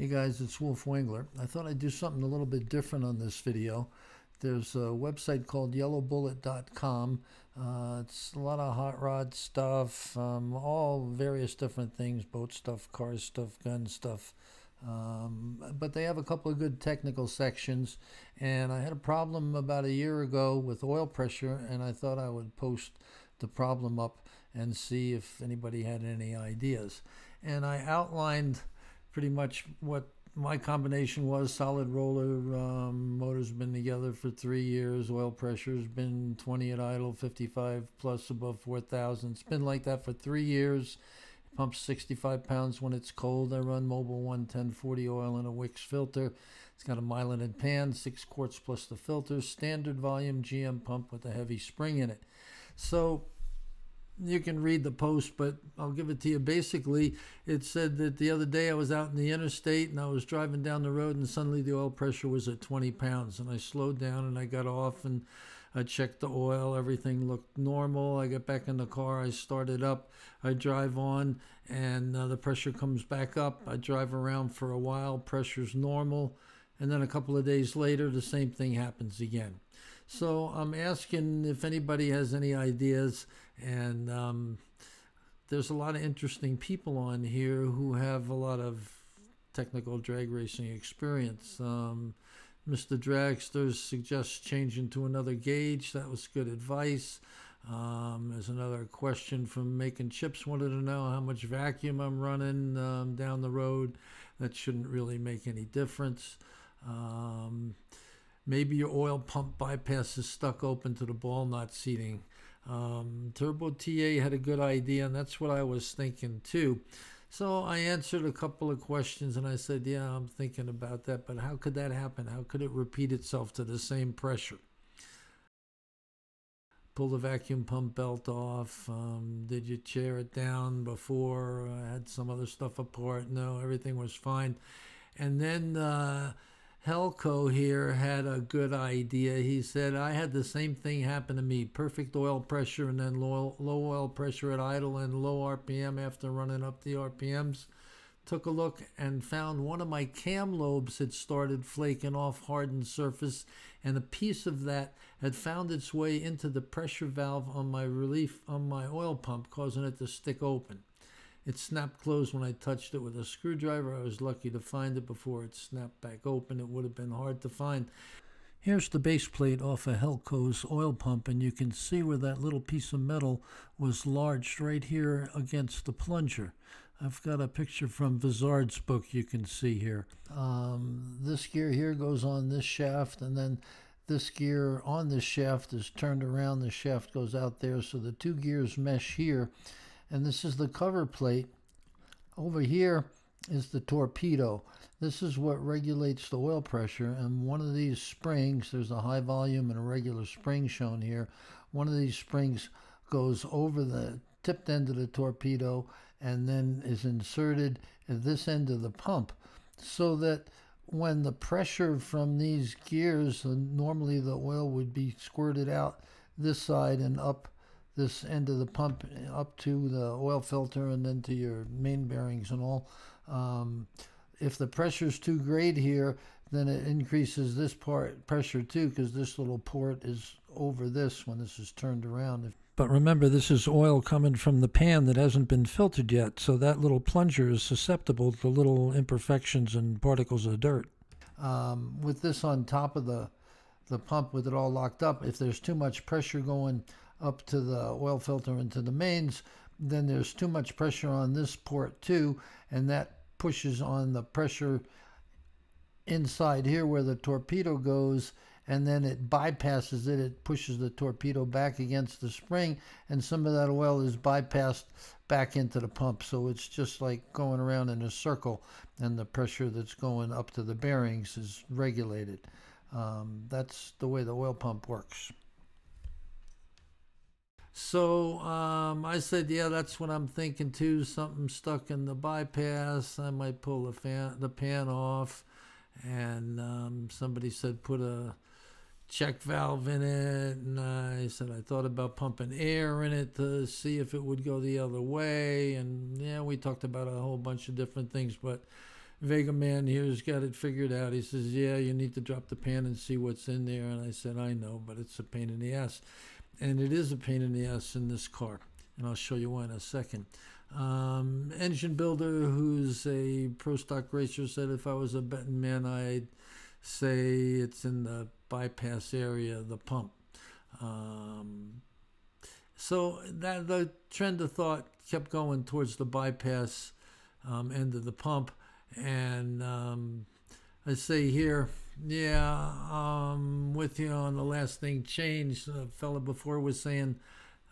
Hey guys, it's Wolf Wengler. I thought I'd do something a little bit different on this video. There's a website called yellowbullet.com. Uh, it's a lot of hot rod stuff, um, all various different things, boat stuff, car stuff, gun stuff. Um, but they have a couple of good technical sections. And I had a problem about a year ago with oil pressure, and I thought I would post the problem up and see if anybody had any ideas. And I outlined pretty much what my combination was. Solid roller um, motor's been together for three years. Oil pressure's been 20 at idle 55 plus above 4000 it's been like that for three years. Pumps 65 pounds when it's cold. I run Mobil 11040 oil in a wix filter. It's got a Milodon pan six quarts plus the filter. Standard volume gm pump with a heavy spring in it. So you can read the post, but I'll give it to you. Basically, it said that the other day I was out in the interstate and I was driving down the road, and suddenly the oil pressure was at 20 pounds. And I slowed down and I got off and I checked the oil. Everything looked normal. I get back in the car. I started up. I drive on, and uh, the pressure comes back up. I drive around for a while. Pressure's normal. And then a couple of days later, the same thing happens again. So I'm asking if anybody has any ideas, and um, there's a lot of interesting people on here who have a lot of technical drag racing experience. Um, Mr. Dragster suggests changing to another gauge. That was good advice. Um, there's another question from Making Chips wanted to know how much vacuum I'm running um, down the road. That shouldn't really make any difference. Um, Maybe your oil pump bypass is stuck open to the ball nut seating. Um, Turbo TA had a good idea, and that's what I was thinking too. So I answered a couple of questions and I said, Yeah, I'm thinking about that, but how could that happen? How could it repeat itself to the same pressure? Pull the vacuum pump belt off. Um, did you chair it down before? I had some other stuff apart. No, everything was fine. And then uh, Helco here had a good idea. He said, I had the same thing happen to me perfect oil pressure and then low, low oil pressure at idle and low RPM after running up the RPMs. Took a look and found one of my cam lobes had started flaking off hardened surface, and a piece of that had found its way into the pressure valve on my relief on my oil pump, causing it to stick open. It snapped closed when I touched it with a screwdriver. I was lucky to find it before it snapped back open. It would have been hard to find. Here's the base plate off of Helco's oil pump, and you can see where that little piece of metal was lodged right here against the plunger. I've got a picture from Vizard's book you can see here. Um, this gear here goes on this shaft, and then this gear on this shaft is turned around. The shaft goes out there, so the two gears mesh here and this is the cover plate. Over here is the torpedo. This is what regulates the oil pressure and one of these springs, there's a high volume and a regular spring shown here. One of these springs goes over the tipped end of the torpedo and then is inserted at this end of the pump so that when the pressure from these gears, uh, normally the oil would be squirted out this side and up this end of the pump up to the oil filter and then to your main bearings and all. Um, if the pressure is too great here, then it increases this part pressure too because this little port is over this when this is turned around. But remember, this is oil coming from the pan that hasn't been filtered yet, so that little plunger is susceptible to little imperfections and particles of dirt. Um, with this on top of the the pump with it all locked up, if there's too much pressure going up to the oil filter into the mains, then there's too much pressure on this port too, and that pushes on the pressure inside here where the torpedo goes and then it bypasses it. It pushes the torpedo back against the spring and some of that oil is bypassed back into the pump. So it's just like going around in a circle and the pressure that's going up to the bearings is regulated. Um, that's the way the oil pump works so um, I said, yeah, that's what I'm thinking too. Something stuck in the bypass. I might pull the fan, the pan off. And um, somebody said put a check valve in it. And I said I thought about pumping air in it to see if it would go the other way. And yeah, we talked about a whole bunch of different things, but Vega man here's got it figured out. He says, "Yeah, you need to drop the pan and see what's in there." And I said, "I know, but it's a pain in the ass." And it is a pain in the ass in this car, and I'll show you why in a second. Um, engine builder, who's a pro stock racer, said if I was a betting man, I'd say it's in the bypass area, the pump. Um, so that the trend of thought kept going towards the bypass um, end of the pump, and um, I say here, yeah, um, with you on the last thing changed. The fella before was saying.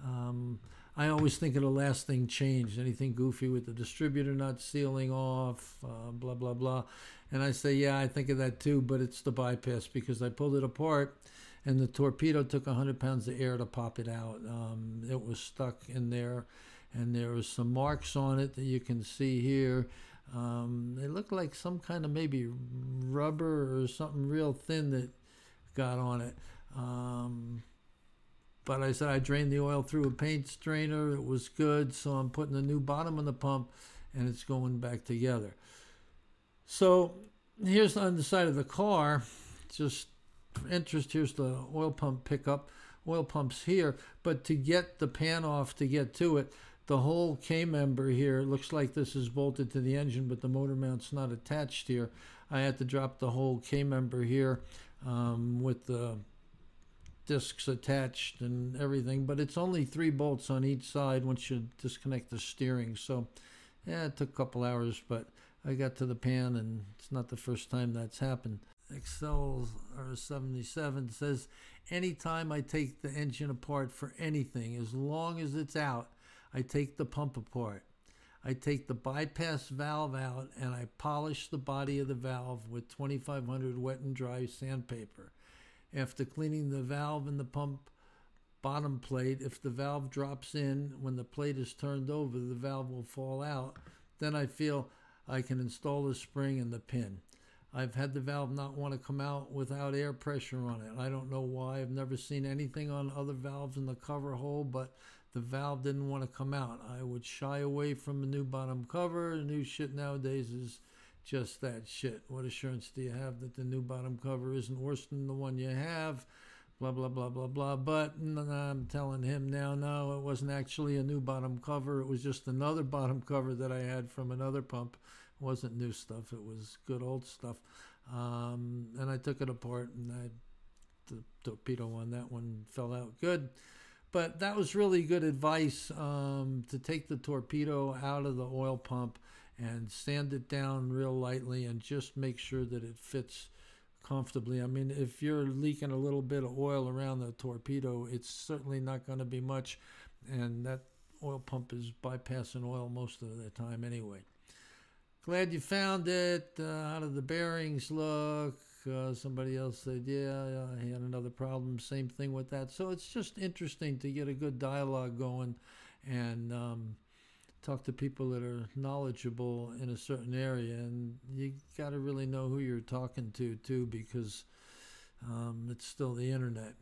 Um, I always think of the last thing changed. Anything goofy with the distributor not sealing off, uh, blah, blah, blah. And I say, yeah, I think of that too, but it's the bypass because I pulled it apart and the torpedo took 100 pounds of air to pop it out. Um, it was stuck in there and there was some marks on it that you can see here. Um, they look like some kind of maybe rubber or something real thin that got on it. Um, but I said I drained the oil through a paint strainer. It was good. So I'm putting a new bottom on the pump and it's going back together. So here's on the side of the car, just interest, here's the oil pump pickup. Oil pumps here, but to get the pan off to get to it, the whole K member here looks like this is bolted to the engine, but the motor mount's not attached here. I had to drop the whole K member here um, with the discs attached and everything, but it's only three bolts on each side once you disconnect the steering. So, yeah, it took a couple hours, but I got to the pan, and it's not the first time that's happened. Excel or 77 says, anytime I take the engine apart for anything, as long as it's out, I take the pump apart. I take the bypass valve out and I polish the body of the valve with 2500 wet and dry sandpaper. After cleaning the valve and the pump bottom plate, if the valve drops in when the plate is turned over, the valve will fall out. Then I feel I can install the spring and the pin. I've had the valve not want to come out without air pressure on it. I don't know why. I've never seen anything on other valves in the cover hole, but the valve didn't want to come out. I would shy away from a new bottom cover. The new shit nowadays is just that shit. What assurance do you have that the new bottom cover isn't worse than the one you have? Blah, blah, blah, blah, blah. But I'm telling him now, no, it wasn't actually a new bottom cover. It was just another bottom cover that I had from another pump. It wasn't new stuff, it was good old stuff. Um, and I took it apart and I, the torpedo on that one fell out good. But that was really good advice um, to take the torpedo out of the oil pump and sand it down real lightly and just make sure that it fits comfortably. I mean, if you're leaking a little bit of oil around the torpedo, it's certainly not going to be much, and that oil pump is bypassing oil most of the time anyway. Glad you found it. Uh, how do the bearings look? Uh, somebody else said, yeah, he had another problem. Same thing with that. So it's just interesting to get a good dialogue going and um, talk to people that are knowledgeable in a certain area, and you got to really know who you're talking to too, because um, it's still the internet.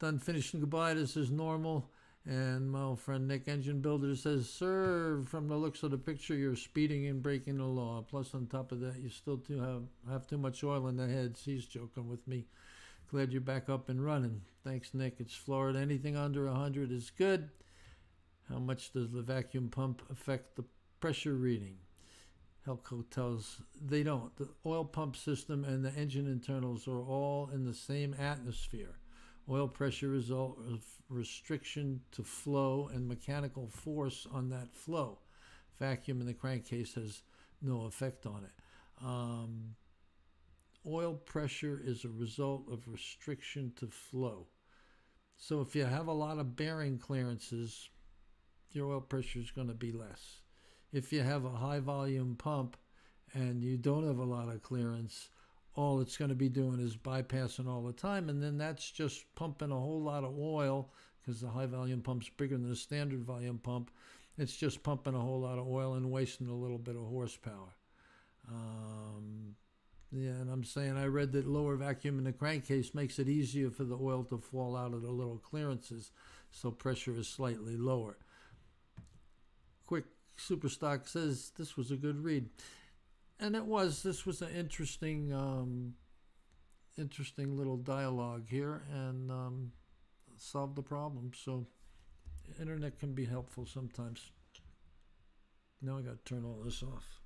Done finishing goodbye. This is normal. And my old friend Nick Engine Builder says, Sir, from the looks of the picture, you're speeding and breaking the law. Plus, on top of that, you still too have, have too much oil in the heads. He's joking with me. Glad you're back up and running. Thanks, Nick. It's Florida. Anything under 100 is good. How much does the vacuum pump affect the pressure reading? Helco tells they don't. The oil pump system and the engine internals are all in the same atmosphere. Oil pressure result of restriction to flow and mechanical force on that flow. Vacuum in the crankcase has no effect on it. Um, oil pressure is a result of restriction to flow. So if you have a lot of bearing clearances, your oil pressure is going to be less. If you have a high volume pump and you don't have a lot of clearance, all it's going to be doing is bypassing all the time. And then that's just pumping a whole lot of oil because the high volume pump's bigger than the standard volume pump. It's just pumping a whole lot of oil and wasting a little bit of horsepower. Um, yeah, and I'm saying I read that lower vacuum in the crankcase makes it easier for the oil to fall out of the little clearances, so pressure is slightly lower. Quick Superstock says this was a good read. And it was. This was an interesting, um, interesting little dialogue here, and um, solved the problem. So, internet can be helpful sometimes. Now I got to turn all this off.